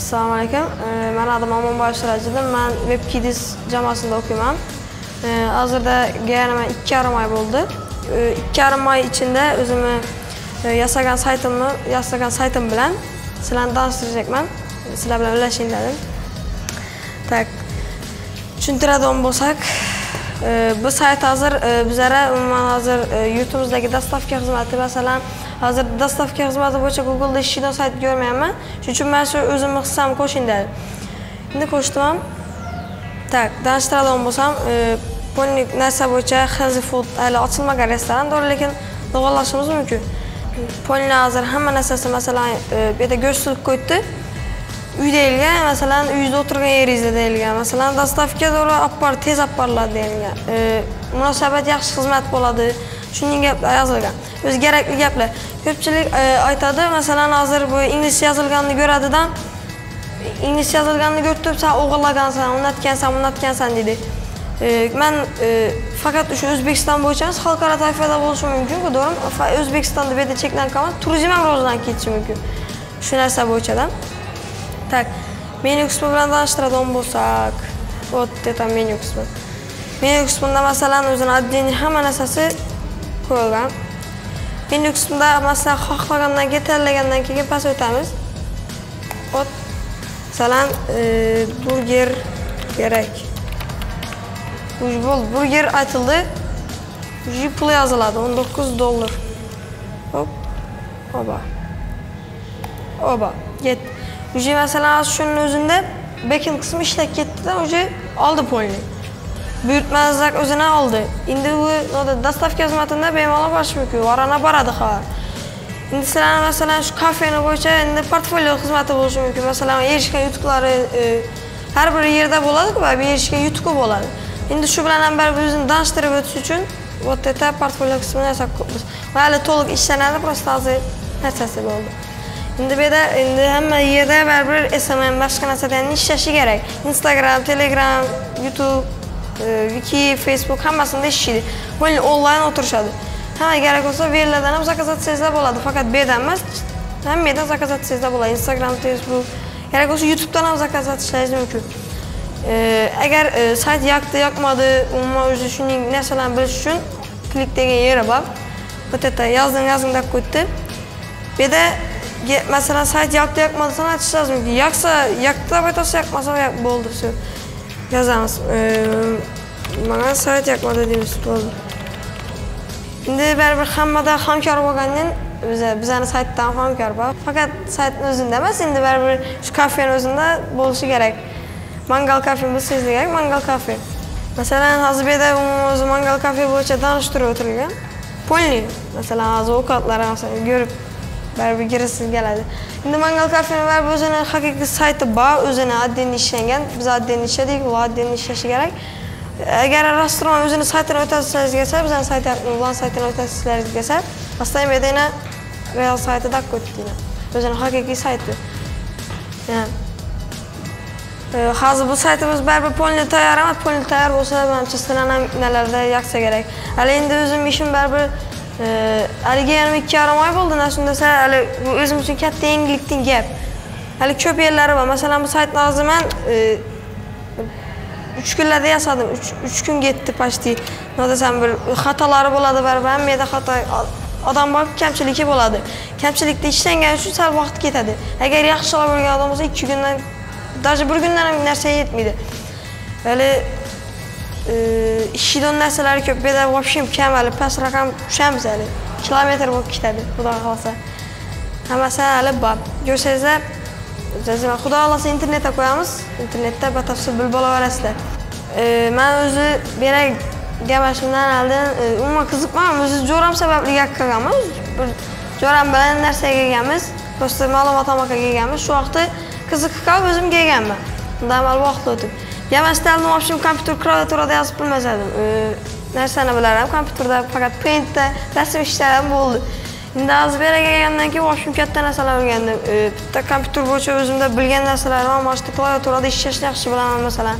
assalomu alaykum. Man adim omonboyev sirajiddin man webkidis jamoasida o'qiyman. Hozirda yana ikki yarim oy bo'ldi. Ikki yarim oy ichida o'zimni e, yasagan saytimni yasagan saytim bilan sizlarni tanishtirajakman sizlar bilan ulashing dedim. Так tushuntiradigan bo'lsak e, bu sayt hozir e, bizlara umuman hozir yurtimizdagi dostavka xizmati masalan hozir dostavka xizmati bo'yicha google'da ishlaydigan sayt ko'rmayapman shuning uchun man shu o'zimni hissamni qo'shing dedim endi qo'shdim ham так tanishtiradigan bo'lsam polnik narsa bo'yicha healthy food hali ochilmagan restoran lekin dog'alashimiz mumkin polni hozir hamma narsasi masalan bu yerda go'sht silib qo'yibdi uyda deyilgan masalan uyda o'tirgan yeringizda deyilgan masalan dostavka to'g'ri olib borib tez olib boriladi deyilgan munosabat yaxshi xizmat bo'ladi shunday gaplar yozilgan. O'zi kerakli gaplar. Ko'pchilik e, aytadi masalan hozir bu inglizcha yozilganini ko'radidan inglizcha yozilganini ko'rib turib san o'g'irlagansan unatgansan unatgansan deydi e, man e, faqat o'sha o'zbekiston bo'yicha emas xalqaro toifada bo'lishi mumkinku to'g'rimi? O'zbekistonda bu yerda cheklanib qolmas turizm ham rivojlanib ketishi mumkin shu narsa bo'yichada так menyu qismi bilan tanishtiradigan bo'lsak вот это menyu qismi menyu qismida masalan o'zini отдельный hamma narsasi program. Endi qismda masalan xohlagandan ketanlagandan keyin past o'tamiz. Ot. Masalan, e, burger kerak. Ujbol burger aytildi. Uji pul yoziladi 19 dollar. Hop. Oba. Oba. Get. Uji masalan shunning o'zimda bacon qismi ishlab ketdi-da, uji oldi poyni. Büyütmezlik özüne oldu. Şimdi bu no, dastaf hizmetinde benim ala başbuku var, ana baradı ha. Şimdi sen mesela şu kafenin boyunca şimdi portfolyo hizmeti buluşu mümkün. Mesela erişken yutuqları e, her bir yerde buladık ve bir erişken yutuqu buladı. Şimdi şu bilen hem bir yüzünü danıştırıp ötüsü için bu tete portfolyo kısmını yasak koyduz. Ve hele toluk işlenirdi, prosta azı nəsəsi oldu. İndi belə, indi həmən yerdə bərabər SMM başqa nəsədən işləşi gərək. Instagram, Telegram, YouTube, wiki facebook hammasida ishlaydi bo'ldi onlayn o'tirishadi hamma kerak bo'lsa bu yerlardan ham zakaz etsangizlar bo'ladi faqat bu yerdan emas hamma yerdan zakaz etsangizlar bo'ladi instagram facebook kerak bo'lsa youtubedan ham zakaz etishlaringiz mumkin agar sayt yoqdi yoqmadi umuman o'zi shuning narsalarni bilish uchun klik degan yeri bor вот это yozdim yozdim deb qo'yibdi bu yerda masalan sayt yoqdi yoqmadi san aytishingiz mumkin yoqsa yoqdi deb aytasiz yoqmasa bo'ldi все Yazamaz. Ee, bana saat yakmadı demiş şey oldu. Şimdi bərabər hammada hamkar olğanın bizə bizəni hani saytdan hamkar var. Faqat saytın özündə emas, indi bərabər şu kafenin özündə bolması gərək. Mangal kafemiz sizdə gərək, mangal kafe. Məsələn, hazır belə özü mangal kafe boyunca danışdırıb oturulğan. Polni, məsələn, hazır o kartları görüb baribir girasiz keladi. Endi mangal kafeni baribir o'zini haqiqiy sayti bor o'zini отдельно ishlangan biz отдельно ishladik u отдельно ishlashi kerak. Agar restoran o'zini saytini o'tkazishlaringiz kelsa bizani sayt ularni saytini o'tkazishlaringiz kelsa поставим bu yerda real saytida ko'rdik o'zini haqiqiy sayti. E, hozir bu saytimiz baribir polni tayyor emas polni tayyor bo'lsa manimcha sizlarni ham nalarda yoqsa kerak. Hali endi o'zim ishim baribir haligi yarim ikki yarim oy bo'ldi ana shunda hali bu o'zim uchun katta yangilikdan gap. Hali ko'p yerlari bor. Masalan bu saytni hozir man uch kunlarda yasadim. Uch kun ketdi почти nima desam bir xatolari bo'ladi baribir. Hamma xato odam bor kamchiligi bo'ladi. Kamchilikda ishlangani uchun sal vaqt ketadi. Agar yaxshiroq bo'lgan odam bo'lsa ikki kundan даже bir kundan ham narsa yetmaydi. Hali İkkidən nəsələri ki, belə vəbşim kəməli, pəs rəqəm düşəmsəli, kilometr bu kitədir, xuda qalasa. Həmə sən əli bab. Görsənizə, cəzimə, xuda qalasa internetə qoyamız, internetdə batafsır bülbala vərəsidir. Mən özü belə gəbəşimdən əldən, e, umuma qızıqmam, özü coram səbəbli yəqqəqəmiz. Coram belə nərsə yəqqəqəmiz, prosto məlumat amaq yəqqəqəmiz. Şu vaxtı qızıqı qalb özüm yəqqəqəmə. Daha məl vaxt ötüb. O'tib yamasdan в общем kompyuter klaviaturada yozib bilmas edim narsani bilaram, kompyuterda faqat paintda rasm ishlarim bo'ldi endi hozir bu yerga kelgandan keyin в общем katta narsalar o'rgandim bitta kompyuter bo'yicha o'zimda bilgan narsalarim mana shu klaviaturada ishlashni yaxshi bilaman masalan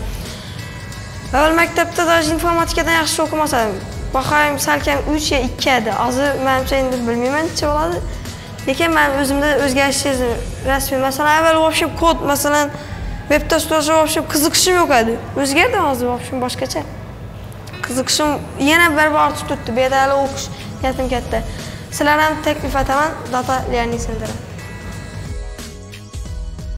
avval maktabda даже informatikadan yaxshi o'qimas edim bahoyim salkam uch yo ikki edi hozir manimcha endi bilmayman necha bo'ladi lekin men o'zimda o'zgarish sezdim rasmiy masalan avval вообще kod masalan vebda ishlashga вообще qiziqishim yo'q edi o'zgardi hozir в общем boshqacha. Qiziqishim yana bir bor ortib turibdi. Bedali o'qish niyatim katta. Sizlar ham taklif etaman data learning center